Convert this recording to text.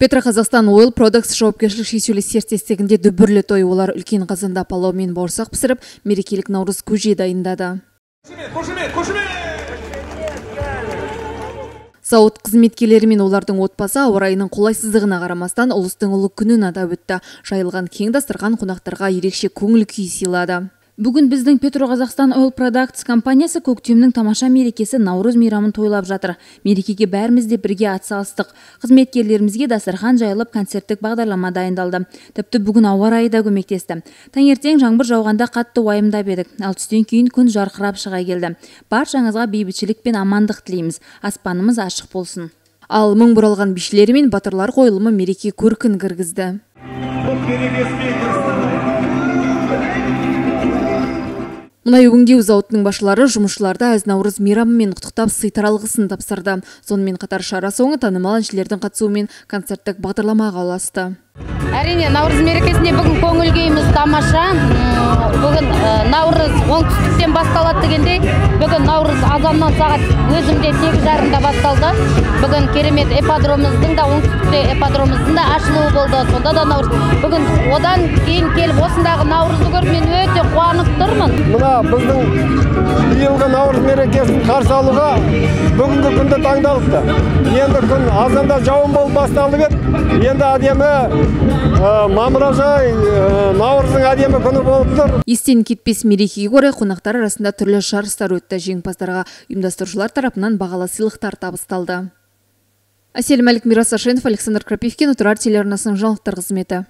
петроказақстан ойл продакс жауапкершілік шектеулі серіктестігінде дүбірлі той олар үлкен қазанда палау мен бауырсақ пісіріп мерекелік наурыз көже дайындады. Зауыт қызметкерлері мен олардың отбасы ауа райының қолайсыздығына қарамастан ұлыстың ұлы күнін атап өтті. Жайылған кең дастархан қонақтарға ерекше көңіл күй сыйлады. Бүгін біздің Петроқазақстан Oil Products компаниясы көктемнің тамаша мерекесі Наурыз мейрамын тойлап жатыр. Мерекеге бәріміз де бірге атсалыстық. Қызметкерлерімізге дастархан жайылып концерттік бағдарлама дайындалды. Тіпті бүгін ауа райы да көмектесті. Таңертең жаңбыр жауғанда қатты уайымдап едік. Ал түстен кейін күн жарқырап шыға келді. Баршаңызға бейбітшілік пен амандық тілейміз. Аспанымыз ашық болсын. Ал мың бұралған бишілері мен батырлар қойылымы мереке көркін кіргізді. Мұнай өңдеу зауытының басшылары жұмысшыларды әз наурыз мейрамымен құттықтап сый таралғысын тапсырды. Сонымен қатар шара соңы танымал әншілердің қатысуымен концерттік бағдарламаға ұласты. Әрине наурыз мерекесіне бүгін көңіл күйіміз тамаша бүгін наурыз оңтүстіктен басталады дегендей бүгін наурыз азаннан сағат өзімде сегіз жарымда басталды. Бүгін керемет эподромымыздың да оңтүстікте эподромымыздың да ашылуы болды. Сонда да наурыз бүгін одан келіп осындағы наурызды көріп мен өте қуанып тұрмын. Мына біздің биылғы наурыз мерекесін қарсы алуға бүгінгі күнді таңдалыпты. Енді күн азанда жауын болып басталып еді. Енді әдемі мамыражай наурыздың әдемі күні болып тұр. Естен кетпес мерекеге орай қонақтар арасында түрлі жарыстар өтті. Жеңімпаздарға ұйымдастырушылар тарапынан бағалы сыйлықтар табысталды. Әсел мәлік мирас ашенов александр крапивкин тұрар телеарнасының жаңалықтар қызметі.